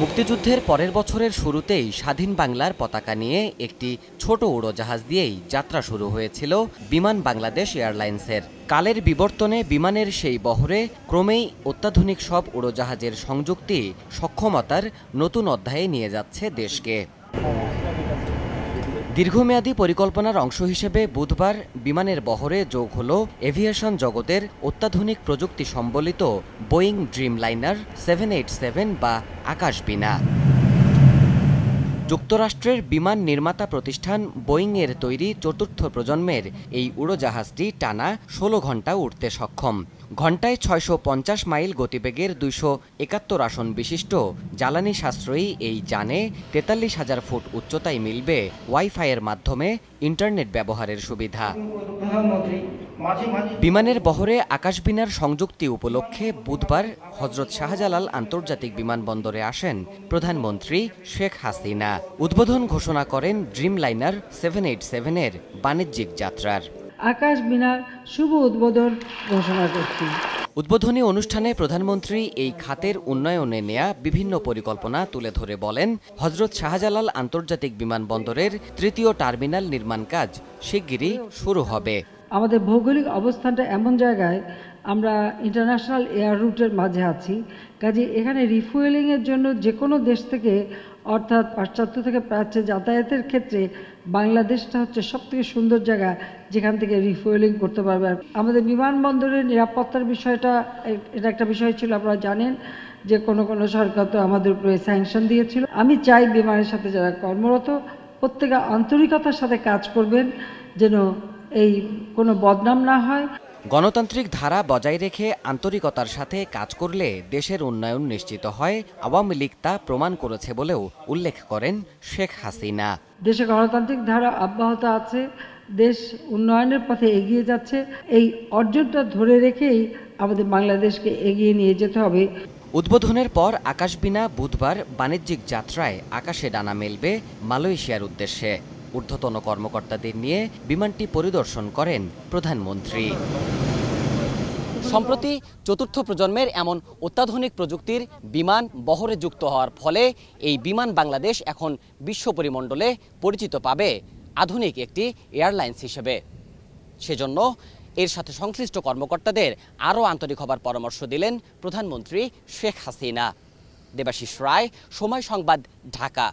মুক্তিযুদ্ধের পরের বছরের শুরুতেই স্বাধীন বাংলার পতাকা নিয়ে একটি ছোট উড়োজাহাজ দিয়েই যাত্রা শুরু হয়েছিল বিমান বাংলাদেশ এয়ারলাইন্সের। কালের বিবর্তনে বিমানের সেই বহরে ক্রমেই অত্যাধুনিক সব উড়োজাহাজের সংযুক্তি সক্ষমতার নতুন অধ্যায়ে নিয়ে যাচ্ছে দেশকে। দীর্ঘমেয়াদী পরিকল্পনার অংশ হিসেবে বুধবার বিমানের বহরে যোগ হল এভিয়েশন জগতের অত্যাধুনিক প্রযুক্তি সম্বলিত Boeing Dreamliner seven eight seven বা আকাশবিনা যুক্তরাষ্ট্রের বিমান নির্মাতা প্রতিষ্ঠান বোয়িংয়ের তৈরি চতুর্থ প্রজন্মের এই উড়োজাহাজটি টানা ষোলো ঘণ্টা উঠতে সক্ষম। ঘন্টায় ছয়শো পঞ্চাশ মাইল গতিবেগের দুইশো একাত্তর আসন বিশিষ্ট জ্বালানি সাশ্রয়ী এই যানে তেতাল্লিশ হাজার ফুট উচ্চতায় মিলবে ওয়াইফাইয়ের মাধ্যমে ইন্টারনেট ব্যবহারের সুবিধা। বিমানের বহরে আকাশবিনার সংযুক্তি উপলক্ষে বুধবার হজরত শাহজালাল আন্তর্জাতিক বিমানবন্দরে আসেন প্রধানমন্ত্রী শেখ হাসিনা। উদ্বোধন ঘোষণা করেন ড্রিমলাইনার সেভেন এইট সেভেনের বাণিজ্যিক যাত্রার। আকাশ বিনার শুভ উদ্বোধন ঘোষণা করছি। উদ্বোধনী অনুষ্ঠানে প্রধানমন্ত্রী এই খাতের উন্নয়নে নেয়া বিভিন্ন পরিকল্পনা তুলে ধরে বলেন হজরত শাহজালাল আন্তর্জাতিক বিমানবন্দরের তৃতীয় টার্মিনাল নির্মাণ কাজ শিগগিরই শুরু হবে। আমাদের ভৌগোলিক অবস্থানটা এমন জায়গায় আমরা ইন্টারন্যাশনাল এয়ার রুটের মাঝে আছি। কাজে এখানে রিফুয়েলিংয়ের জন্য যে কোনো দেশ থেকে অর্থাৎ পাশ্চাত্য থেকে প্রাচ্যে যাতায়াতের ক্ষেত্রে বাংলাদেশটা হচ্ছে সবথেকে সুন্দর জায়গা, যেখান থেকে রিফুয়েলিং করতে পারবে। আমাদের বিমানবন্দরের নিরাপত্তার বিষয়টা এটা একটা বিষয় ছিল, আপনারা জানেন যে কোনো কোনো সরকার তো আমাদের উপরে স্যাংশন দিয়েছিল। আমি চাই বিমানের সাথে যারা কর্মরত, প্রত্যেকে আন্তরিকতার সাথে কাজ করবেন, যেন এই কোনো বদনাম না হয়। গণতান্ত্রিক ধারা বজায় রেখে আন্তরিকতার সাথে কাজ করলে দেশের উন্নয়ন নিশ্চিত হয় আওয়ামী লীগ তা প্রমাণ করেছে বলেও উল্লেখ করেন শেখ হাসিনা। দেশে গণতান্ত্রিক ধারা অব্যাহত আছে দেশ উন্নয়নের পথে এগিয়ে যাচ্ছে এই অর্জনটা ধরে রেখেই আমাদের বাংলাদেশকে এগিয়ে নিয়ে যেতে হবে। উদ্বোধনের পর আকাশবিনা বুধবার বাণিজ্যিক যাত্রায় আকাশে ডানা মেলবে মালয়েশিয়ার উদ্দেশ্যে। ঊর্ধ্বতন কর্মকর্তাদের নিয়ে বিমানটি পরিদর্শন করেন প্রধানমন্ত্রী। সম্প্রতি চতুর্থ প্রজন্মের এমন অত্যাধুনিক প্রযুক্তির বিমান বহরে যুক্ত হওয়ার ফলে এই বিমান বাংলাদেশ এখন বিশ্ব পরিমণ্ডলে পরিচিত পাবে আধুনিক একটি এয়ারলাইন্স হিসেবে। সেজন্য এর সাথে সংশ্লিষ্ট কর্মকর্তাদের আরও আন্তরিক হবার পরামর্শ দিলেন প্রধানমন্ত্রী শেখ হাসিনা। দেবাশিস রায়, সময় সংবাদ, ঢাকা।